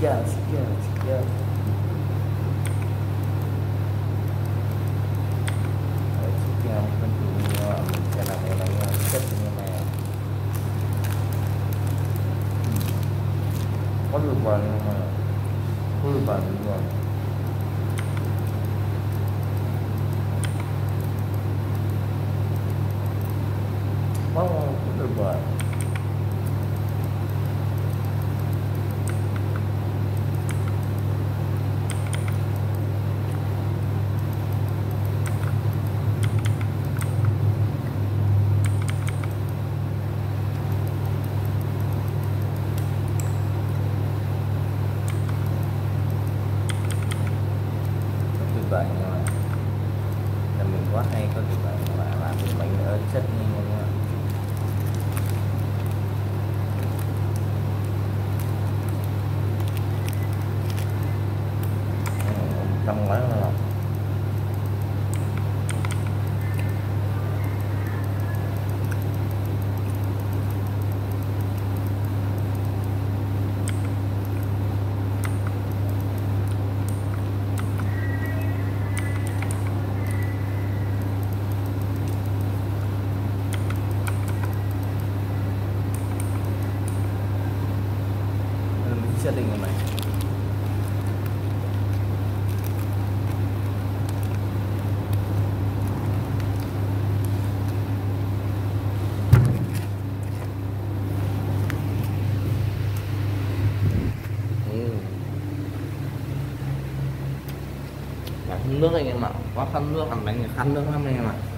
Yes, yes, yes. Đấy, tiếp theo mình thử mình sẽ làm cái này chất như này. Có được vào nhưng mà có được vào nhưng mà có được vào bệnh nhưng mà là mình quá hay có tuyệt bệnh mà làm được bệnh ở rất như nhưng mà trong quá là lòng Nên mình setting như này nước anh em ạ, có khăn nước hẳn bánh khăn nước lắm anh em ạ.